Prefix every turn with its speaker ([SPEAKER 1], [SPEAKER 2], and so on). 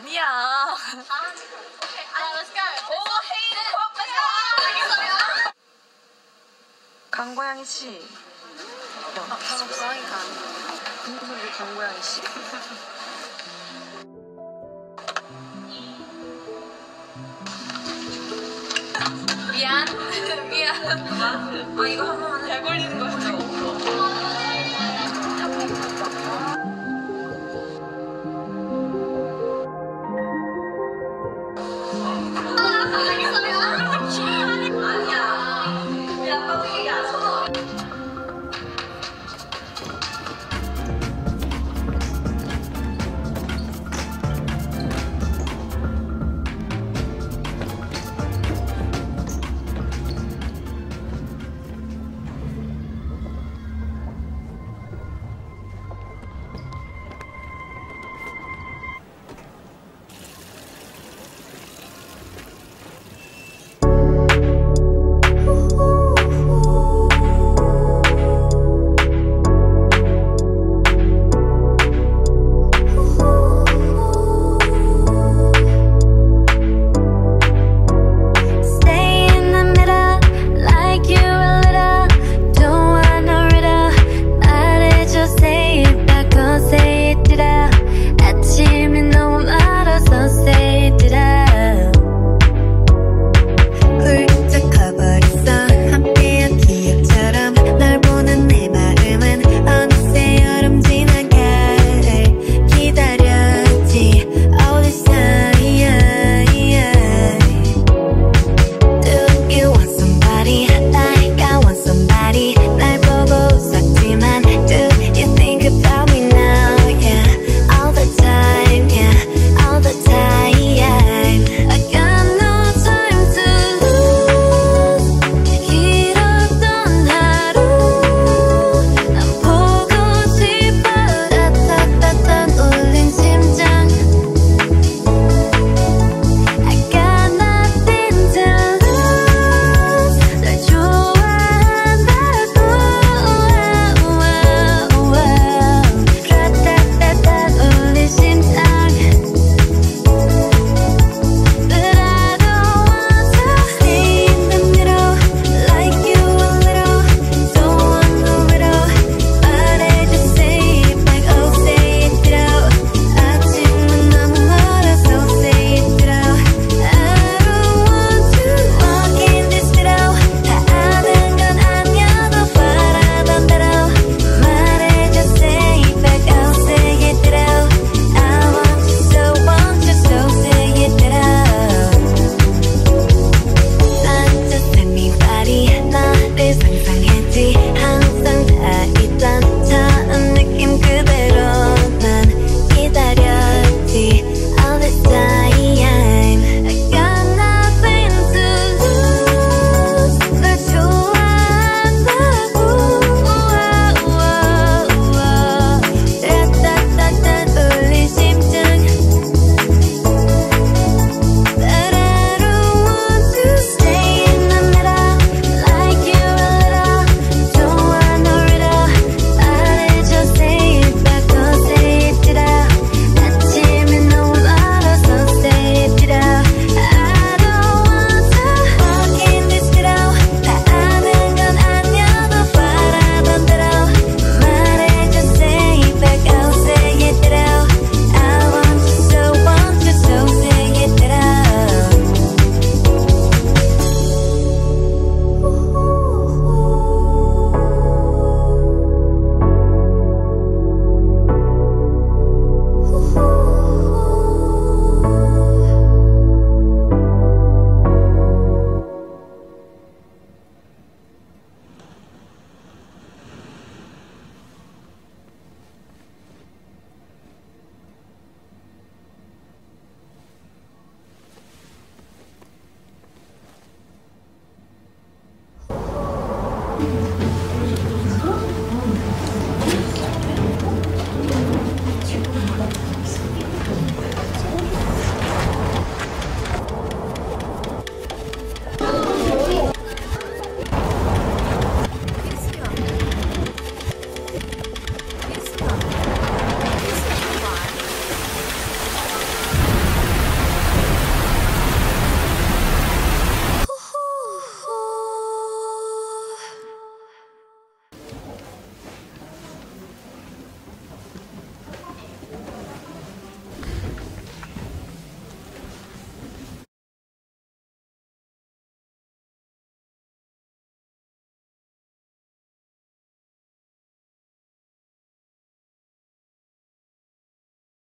[SPEAKER 1] 아니야. 아, 강고양이 씨.
[SPEAKER 2] 어, 아, 바로 고양이가 아니야.
[SPEAKER 1] 무슨 소리 강고양이 씨?
[SPEAKER 2] 미안. 미안. 아, 이거 한 번만 잘 걸리는 거 같아.